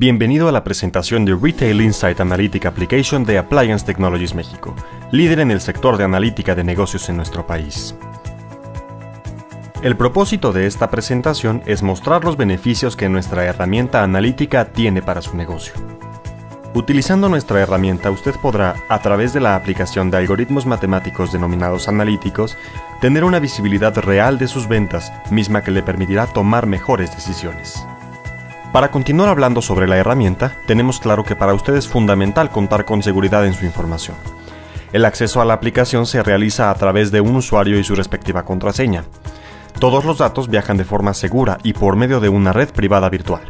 Bienvenido a la presentación de Retail Insight Analytic Application de Appliance Technologies México, líder en el sector de analítica de negocios en nuestro país. El propósito de esta presentación es mostrar los beneficios que nuestra herramienta analítica tiene para su negocio. Utilizando nuestra herramienta usted podrá, a través de la aplicación de algoritmos matemáticos denominados analíticos, tener una visibilidad real de sus ventas, misma que le permitirá tomar mejores decisiones. Para continuar hablando sobre la herramienta, tenemos claro que para usted es fundamental contar con seguridad en su información. El acceso a la aplicación se realiza a través de un usuario y su respectiva contraseña. Todos los datos viajan de forma segura y por medio de una red privada virtual.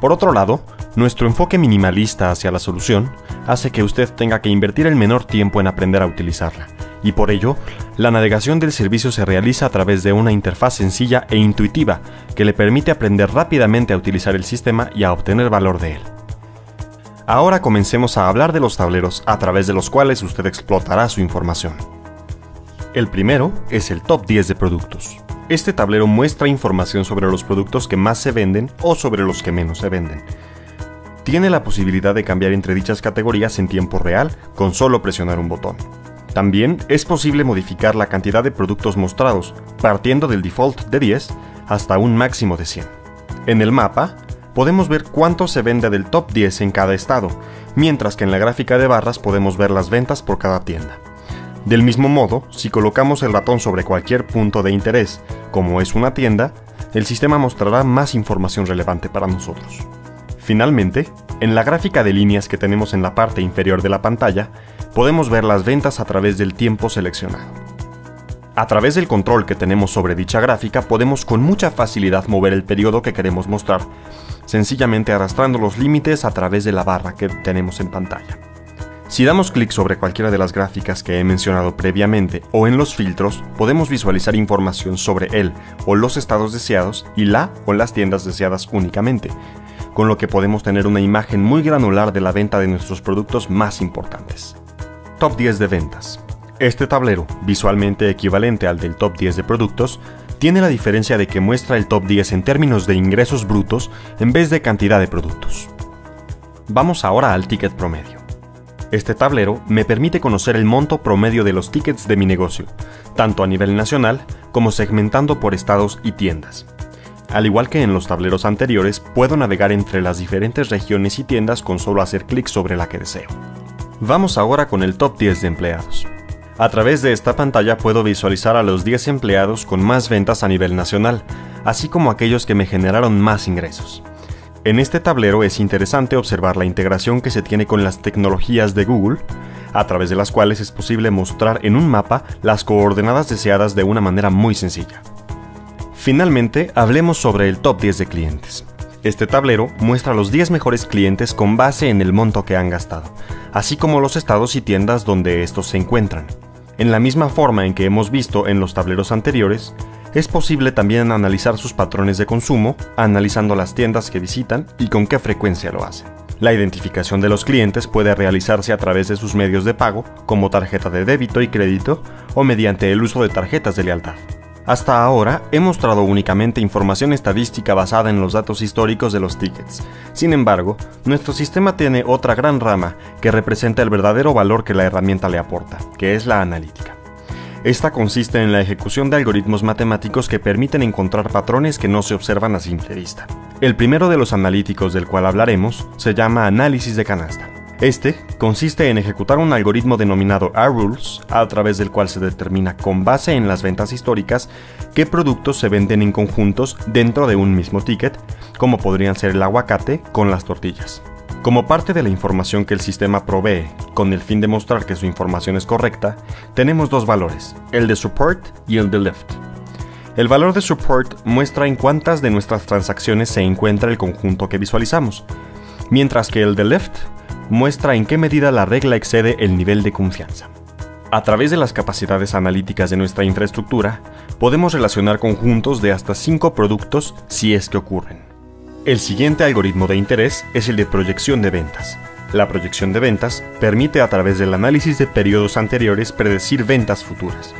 Por otro lado, nuestro enfoque minimalista hacia la solución hace que usted tenga que invertir el menor tiempo en aprender a utilizarla, y por ello, la navegación del servicio se realiza a través de una interfaz sencilla e intuitiva que le permite aprender rápidamente a utilizar el sistema y a obtener valor de él. Ahora comencemos a hablar de los tableros a través de los cuales usted explotará su información. El primero es el top 10 de productos. Este tablero muestra información sobre los productos que más se venden o sobre los que menos se venden. Tiene la posibilidad de cambiar entre dichas categorías en tiempo real con solo presionar un botón. También es posible modificar la cantidad de productos mostrados, partiendo del default de 10 hasta un máximo de 100. En el mapa, podemos ver cuánto se vende del top 10 en cada estado, mientras que en la gráfica de barras podemos ver las ventas por cada tienda. Del mismo modo, si colocamos el ratón sobre cualquier punto de interés, como es una tienda, el sistema mostrará más información relevante para nosotros. Finalmente, en la gráfica de líneas que tenemos en la parte inferior de la pantalla, podemos ver las ventas a través del tiempo seleccionado. A través del control que tenemos sobre dicha gráfica podemos con mucha facilidad mover el periodo que queremos mostrar, sencillamente arrastrando los límites a través de la barra que tenemos en pantalla. Si damos clic sobre cualquiera de las gráficas que he mencionado previamente o en los filtros, podemos visualizar información sobre él o los estados deseados y la o las tiendas deseadas únicamente, con lo que podemos tener una imagen muy granular de la venta de nuestros productos más importantes. Top 10 de ventas. Este tablero, visualmente equivalente al del top 10 de productos, tiene la diferencia de que muestra el top 10 en términos de ingresos brutos en vez de cantidad de productos. Vamos ahora al ticket promedio. Este tablero me permite conocer el monto promedio de los tickets de mi negocio, tanto a nivel nacional como segmentando por estados y tiendas. Al igual que en los tableros anteriores, puedo navegar entre las diferentes regiones y tiendas con solo hacer clic sobre la que deseo. Vamos ahora con el top 10 de empleados. A través de esta pantalla puedo visualizar a los 10 empleados con más ventas a nivel nacional, así como aquellos que me generaron más ingresos. En este tablero es interesante observar la integración que se tiene con las tecnologías de Google, a través de las cuales es posible mostrar en un mapa las coordenadas deseadas de una manera muy sencilla. Finalmente, hablemos sobre el top 10 de clientes. Este tablero muestra los 10 mejores clientes con base en el monto que han gastado, así como los estados y tiendas donde estos se encuentran. En la misma forma en que hemos visto en los tableros anteriores, es posible también analizar sus patrones de consumo, analizando las tiendas que visitan y con qué frecuencia lo hacen. La identificación de los clientes puede realizarse a través de sus medios de pago, como tarjeta de débito y crédito, o mediante el uso de tarjetas de lealtad. Hasta ahora he mostrado únicamente información estadística basada en los datos históricos de los tickets. Sin embargo, nuestro sistema tiene otra gran rama que representa el verdadero valor que la herramienta le aporta, que es la analítica. Esta consiste en la ejecución de algoritmos matemáticos que permiten encontrar patrones que no se observan a simple vista. El primero de los analíticos del cual hablaremos se llama análisis de canasta. Este consiste en ejecutar un algoritmo denominado R-Rules, a través del cual se determina con base en las ventas históricas qué productos se venden en conjuntos dentro de un mismo ticket, como podrían ser el aguacate con las tortillas. Como parte de la información que el sistema provee, con el fin de mostrar que su información es correcta, tenemos dos valores, el de support y el de lift. El valor de support muestra en cuántas de nuestras transacciones se encuentra el conjunto que visualizamos, mientras que el de lift muestra en qué medida la regla excede el nivel de confianza. A través de las capacidades analíticas de nuestra infraestructura, podemos relacionar conjuntos de hasta 5 productos si es que ocurren. El siguiente algoritmo de interés es el de proyección de ventas. La proyección de ventas permite a través del análisis de periodos anteriores predecir ventas futuras.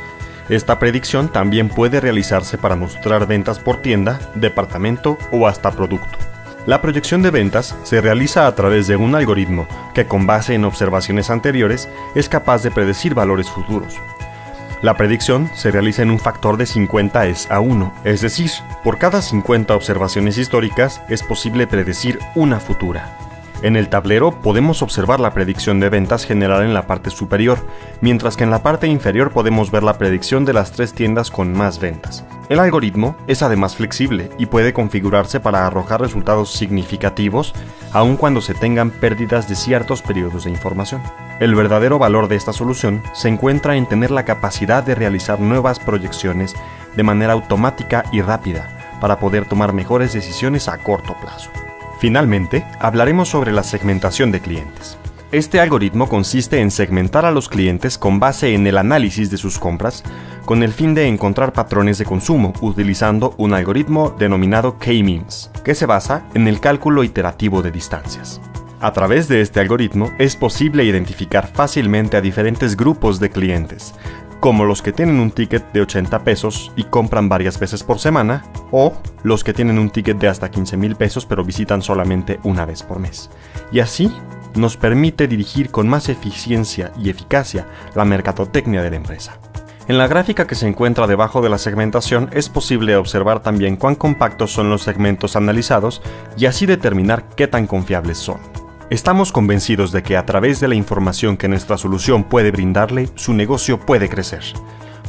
Esta predicción también puede realizarse para mostrar ventas por tienda, departamento o hasta producto. La proyección de ventas se realiza a través de un algoritmo que con base en observaciones anteriores es capaz de predecir valores futuros. La predicción se realiza en un factor de 50 es a 1, es decir, por cada 50 observaciones históricas es posible predecir una futura. En el tablero podemos observar la predicción de ventas general en la parte superior, mientras que en la parte inferior podemos ver la predicción de las tres tiendas con más ventas. El algoritmo es además flexible y puede configurarse para arrojar resultados significativos aun cuando se tengan pérdidas de ciertos periodos de información. El verdadero valor de esta solución se encuentra en tener la capacidad de realizar nuevas proyecciones de manera automática y rápida para poder tomar mejores decisiones a corto plazo. Finalmente, hablaremos sobre la segmentación de clientes. Este algoritmo consiste en segmentar a los clientes con base en el análisis de sus compras, con el fin de encontrar patrones de consumo utilizando un algoritmo denominado K-means, que se basa en el cálculo iterativo de distancias. A través de este algoritmo es posible identificar fácilmente a diferentes grupos de clientes, como los que tienen un ticket de 80 pesos y compran varias veces por semana, o los que tienen un ticket de hasta 15 mil pesos pero visitan solamente una vez por mes. Y así nos permite dirigir con más eficiencia y eficacia la mercadotecnia de la empresa. En la gráfica que se encuentra debajo de la segmentación es posible observar también cuán compactos son los segmentos analizados y así determinar qué tan confiables son. Estamos convencidos de que a través de la información que nuestra solución puede brindarle, su negocio puede crecer.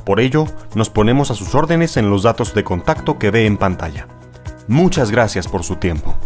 Por ello, nos ponemos a sus órdenes en los datos de contacto que ve en pantalla. Muchas gracias por su tiempo.